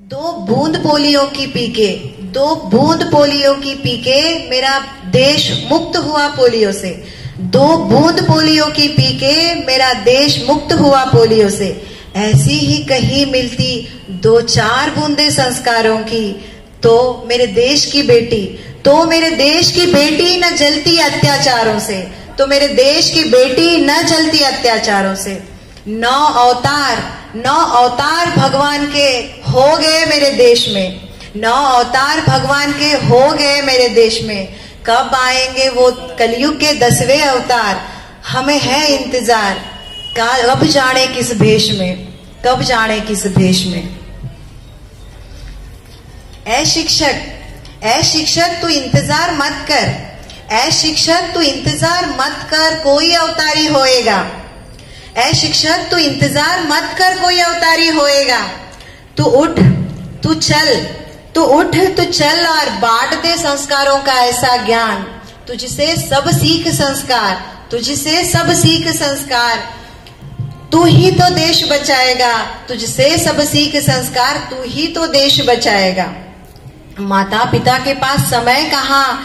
दो बूंद पोलियो की पीके, दो बूंद पोलियो की पीके मेरा देश मुक्त हुआ पोलियो से। दो बूंद पोलियो की पीके मेरा देश मुक्त हुआ पोलियो से। ऐसी ही कहीं मिलती दो चार बूंदे संस्कारों की तो मेरे देश की बेटी तो मेरे देश की बेटी न जलती अत्याचारों से तो मेरे देश की बेटी न जलती अत्याचारों से। नौ अवतार नौ अवतार भगवान के हो गए मेरे देश में, नौ अवतार भगवान के हो गए मेरे देश में। कब आएँगे वो कलयुग के दसवें अवतार? हमें है इंतज़ार। कब जाने किस भेष में? कब जाने किस भेष में? ए शिक्षक ए शिक्षक, तू इंतज़ार मत कर। ए शिक्षक, तू इंतज़ार मत कर, कोई अवतारी होएगा। ए शिक्षक, तू इंतज़ार मत कर, कोई अवतारी होएगा। तू उठ, तू चल, तू उठ, तू चल और बांट दे संस्कारों का ऐसा ज्ञान। तुझसे सब सीख संस्कार, तुझसे सब सीख संस्कार। तू ही तो देश बचाएगा, तुझसे सब सीख संस्कार, तू ही तो देश बचाएगा। माता पिता के पास समय कहा?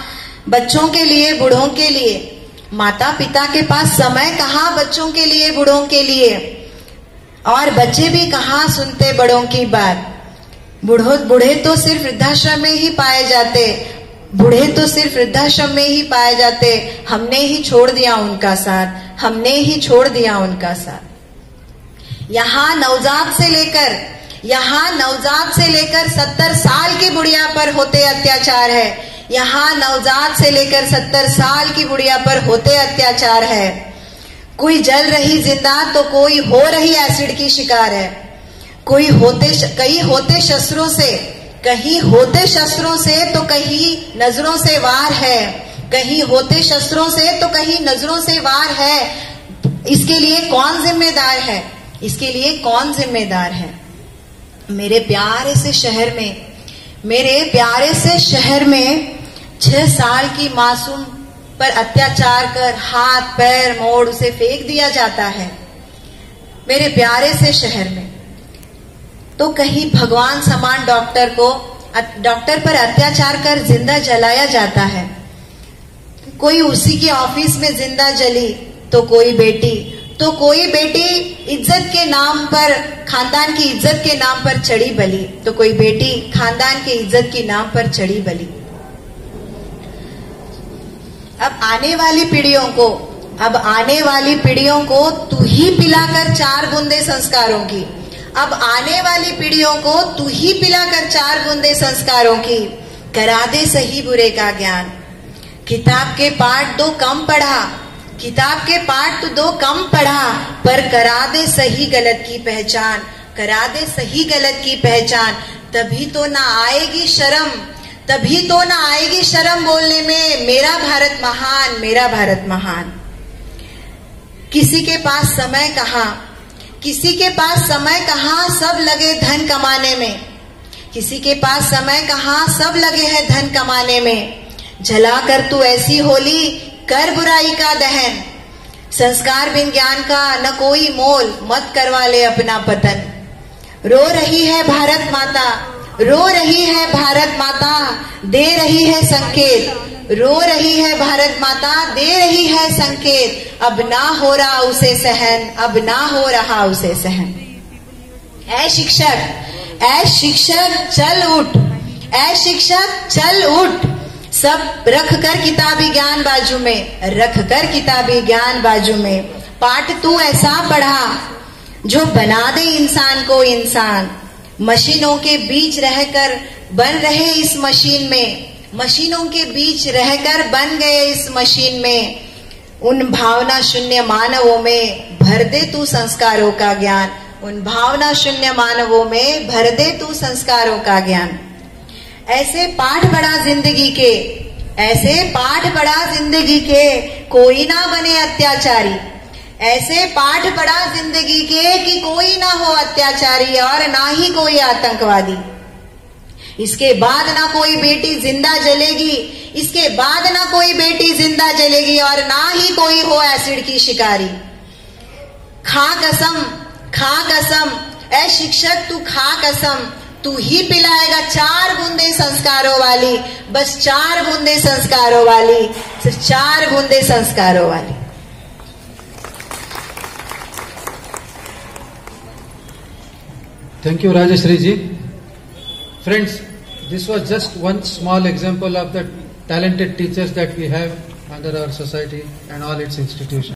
बच्चों के लिए, बूढ़ों के लिए। माता पिता के पास समय कहा बच्चों के लिए, बूढ़ों के लिए? और बच्चे भी कहा सुनते बड़ों की बात? बूढ़ो, बूढ़े तो सिर्फ़ वृद्धाश्रम में ही पाए जाते। बूढ़े तो सिर्फ़ वृद्धाश्रम में ही पाए जाते। हमने ही छोड़ दिया उनका साथ। हमने ही छोड़ दिया उनका साथ। यहाँ नवजात से लेकर, यहाँ नवजात से लेकर सत्तर साल की बुढ़िया पर होते अत्याचार है। यहाँ नवजात से लेकर सत्तर साल की बुढ़िया पर होते अत्याचार है। कोई जल रही ज़िंदा तो कोई हो रही एसिड की शिकार है। कोई होते कई होते शस्त्रों से, कहीं होते शस्त्रों से तो कहीं नज़रों से वार है। कहीं होते शस्त्रों से तो कहीं नज़रों से वार है। इसके लिए कौन जिम्मेदार है? इसके लिए कौन जिम्मेदार है? मेरे प्यारे से शहर में, मेरे प्यारे से शहर में छह साल की मासूम पर अत्याचार कर हाथ, पैर, मोड़ उसे फेंक दिया जाता है। मेरे प्यारे से शहर में। तो कहीं भगवान समान डॉक्टर को डॉक्टर पर अत्याचार कर ज़िंदा जलाया जाता है। कोई उसी के ऑफ़िस में ज़िंदा जली तो कोई बेटी। तो कोई बेटी इज़्ज़त के नाम पर, खानदान की इज़्ज़त के नाम पर चढ़ी बली। तो कोई बेटी खानदान की इज़्ज़त के नाम पर चढ़ी बली। अब आने वाली पीढ़ियों को, अब आने वाली पीढ़ियों को तू ही पिलाकर चार बूंदे संस्कारों की। अब आने वाली पीढ़ियों को तू ही पिलाकर चार बूंदे संस्कारों की। करा दे सही बुरे का ज्ञान। किताब के पाठ दो कम पढ़ा, किताब के पाठ तो दो कम पढ़ा, पर करा दे सही गलत की पहचान, करा दे सही गलत की पहचान, तभी तो ना आएगी शर्म। तभी तो ना आएगी शर्म बोलने में, मेरा भारत महान, मेरा भारत महान। किसी के पास समय कहा? किसी के पास समय कहा सब लगे धन कमाने में? किसी के पास समय कहा सब लगे हैं धन कमाने में? जला कर तू ऐसी होली, कर बुराई का दहन। संस्कार बिन ज्ञान का न कोई मोल, मत करवा ले अपना पतन। रो रही है भारत माता रो रही है भारत माता, दे रही है संकेत। रो रही है भारत माता, दे रही है संकेत। अब ना हो रहा उसे सहन, अब ना हो रहा उसे सहन। ऐ शिक्षक ऐ शिक्षक, चल उठ। ऐ शिक्षक, चल उठ। सब रख कर किताबी ज्ञान बाजू में, रख कर किताबी ज्ञान बाजू में। पाठ तू ऐसा पढ़ा, जो बना दे इंसान को इंसान। मशीनों के बीच रहकर बन रहे इस मशीन में, मशीनों के बीच रहकर बन गए इस मशीन में, उन भावना शून्य मानवों में भर दे तू संस्कारों का ज्ञान। उन भावना शून्य मानवों में भर दे तू संस्कारों का ज्ञान। ऐसे पाठ पढ़ा ज़िंदगी के, ऐसे पाठ पढ़ा ज़िंदगी के, कोई ना बने अत्याचारी। ऐसे पाठ पढ़ा ज़िंदगी के कि कोई ना हो अत्याचारी और ना ही कोई आतंकवादी। इसके बाद ना कोई बेटी ज़िंदा जलेगी, इसके बाद ना कोई बेटी ज़िंदा जलेगी और ना ही कोई हो एसिड की शिकारी। खा कसम खा कसम ए शिक्षक तू खा कसम, तू ही पिलाएगा चार बूंदे संस्कारों वाली, बस चार बूंदे संस्कारों वाली, सिर्फ़ चार बूंदे संस्कारों वाली। Thank you, Rajeshri ji. Friends, this was just one small example of the talented teachers that we have under our society and all its institutions.